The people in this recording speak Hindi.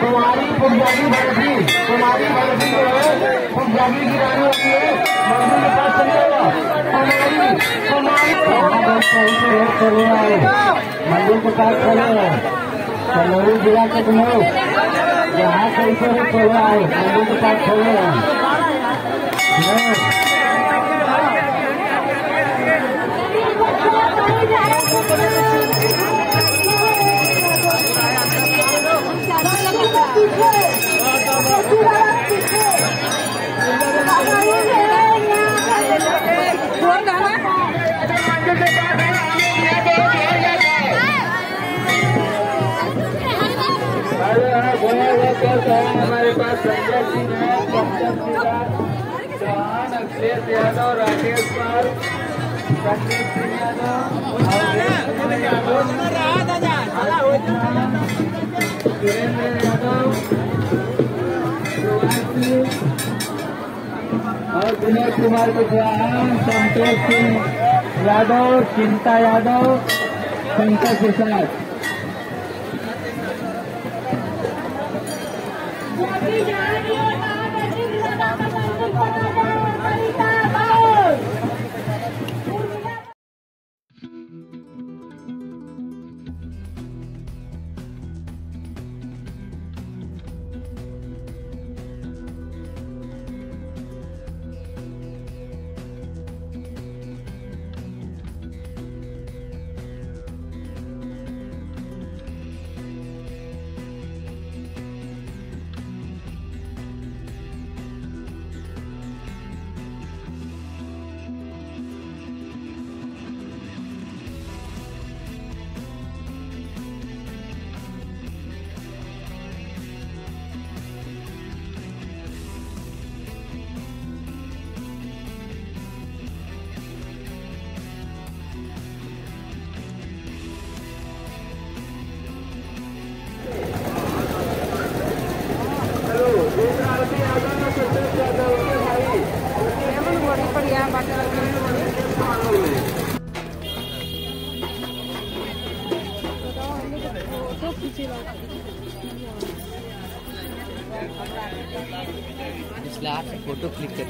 कुमारी फुगजागी बर्फ़ी कुमारी बर्फ़ी जो है फुगजागी की रानी होती है मंदिर के पास कुमारी सही से चले आए मंदिर के पास चले चंदौली जिला के लोग यहाँ सही से चले है मंदिर के पास चले हमारे पास संजय सिंह है पंकज चौहान अखिलेश यादव राकेश पाल संजीव सिंह यादव सुरेंद्र यादव और विनय कुमार कुशवाहा संतोष सिंह यादव, चिंता यादव पंकज प्रसाद Thank you. इसलिए आपसे फ़ोटो क्लिक कर